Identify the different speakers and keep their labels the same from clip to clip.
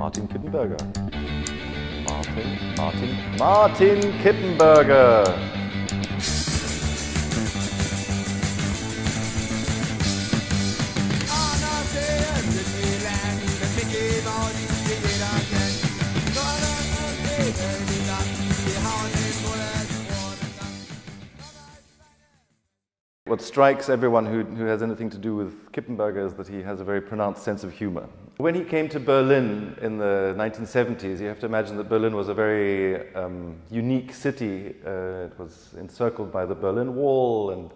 Speaker 1: Martin Kippenberger. Martin, Martin, Martin Kippenberger. What strikes everyone who, who has anything to do with Kippenberger is that he has a very pronounced sense of humor. When he came to Berlin in the 1970s, you have to imagine that Berlin was a very um, unique city. Uh, it was encircled by the Berlin Wall, and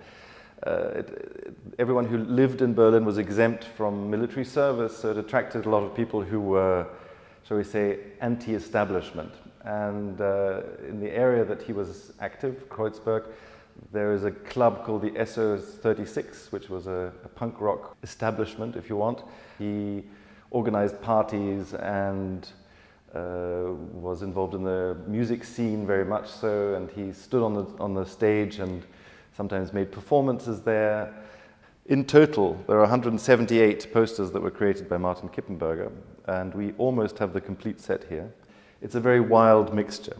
Speaker 1: uh, it, it, everyone who lived in Berlin was exempt from military service, so it attracted a lot of people who were, shall we say, anti establishment. And uh, in the area that he was active, Kreuzberg, there is a club called the SO36, which was a, a, punk rock establishment, if you want. He organized parties and uh, was involved in the music scene very much so, and he stood on the, on the stage and sometimes made performances there. In total, there are 178 posters that were created by Martin Kippenberger, and we almost have the complete set here. It's a very wild mixture.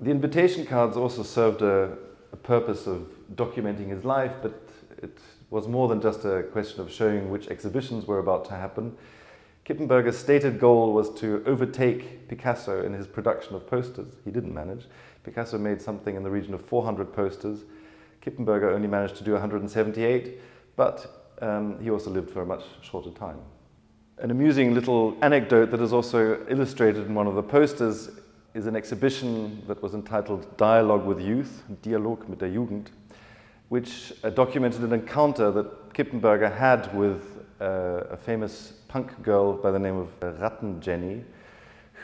Speaker 1: The invitation cards also served a, a purpose of documenting his life, but it was more than just a question of showing which exhibitions were about to happen. Kippenberger's stated goal was to overtake Picasso in his production of posters. He didn't manage. Picasso made something in the region of 400 posters. Kippenberger only managed to do 178, but um, he also lived for a much shorter time. An amusing little anecdote that is also illustrated in one of the posters is an exhibition that was entitled Dialogue with Youth, Dialog mit der Jugend, which uh, documented an encounter that Kippenberger had with uh, a famous punk girl by the name of Ratten Jenny,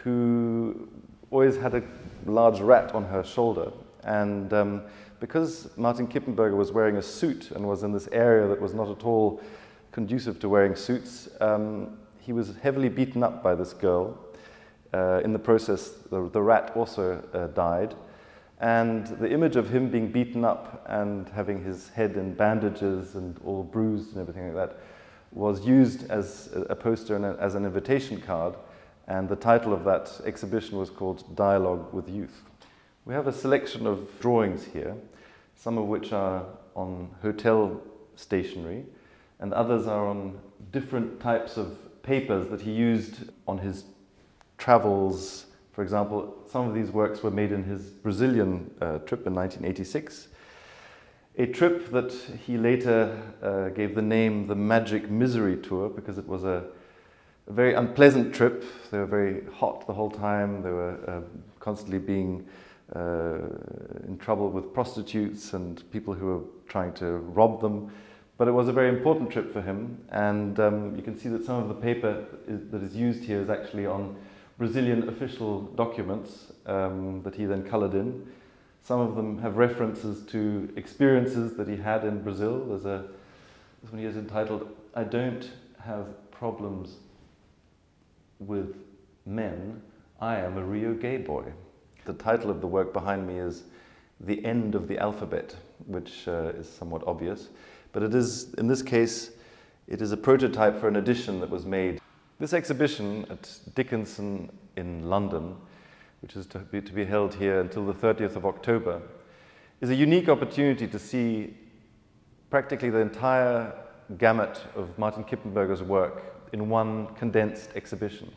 Speaker 1: who always had a large rat on her shoulder. And um, because Martin Kippenberger was wearing a suit and was in this area that was not at all conducive to wearing suits, um, he was heavily beaten up by this girl uh, in the process, the, the rat also uh, died. And the image of him being beaten up and having his head in bandages and all bruised and everything like that was used as a poster and as an invitation card. And the title of that exhibition was called Dialogue with Youth. We have a selection of drawings here, some of which are on hotel stationery, and others are on different types of papers that he used on his travels. For example, some of these works were made in his Brazilian uh, trip in 1986. A trip that he later uh, gave the name the Magic Misery Tour because it was a, a, very unpleasant trip. They were very hot the whole time. They were uh, constantly being uh, in trouble with prostitutes and people who were trying to rob them. But it was a very important trip for him, and um, you can see that some of the paper is, that is used here is actually on Brazilian official documents um, that he then colored in. Some of them have references to experiences that he had in Brazil. There's a this one here is entitled "I don't have problems with men. I am a Rio gay boy." The title of the work behind me is "The End of the Alphabet," which uh, is somewhat obvious, but it is in this case it is a prototype for an edition that was made this exhibition at Dickinson in London, which is to be, to be held here until the 30th of October, is a unique opportunity to see practically the entire gamut of Martin Kippenberger's work in one condensed exhibition.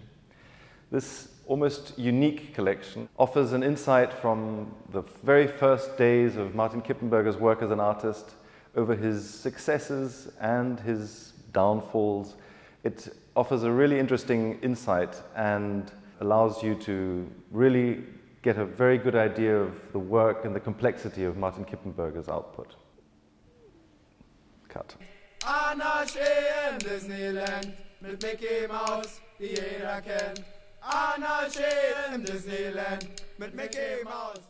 Speaker 1: This almost unique collection offers an insight from the very first days of Martin Kippenberger's work as an artist over his successes and his downfalls. It offers a really interesting insight and allows you to really get a very good idea of the work and the complexity of Martin Kippenberger's output. Cut. Disneyland mit Mickey Mouse, die jeder kennt. Disneyland mit Mickey Mouse.